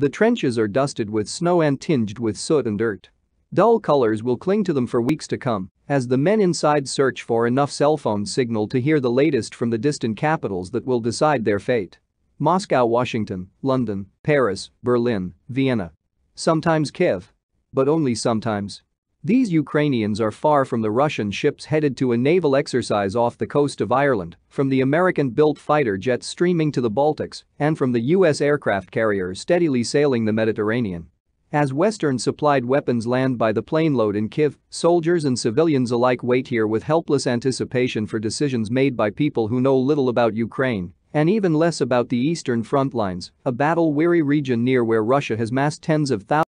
The trenches are dusted with snow and tinged with soot and dirt. Dull colors will cling to them for weeks to come as the men inside search for enough cell phone signal to hear the latest from the distant capitals that will decide their fate. Moscow, Washington, London, Paris, Berlin, Vienna. Sometimes Kiev. But only sometimes. These Ukrainians are far from the Russian ships headed to a naval exercise off the coast of Ireland, from the American-built fighter jets streaming to the Baltics, and from the US aircraft carriers steadily sailing the Mediterranean. As Western-supplied weapons land by the planeload in Kiev, soldiers and civilians alike wait here with helpless anticipation for decisions made by people who know little about Ukraine and even less about the eastern front lines, a battle-weary region near where Russia has massed tens of thousands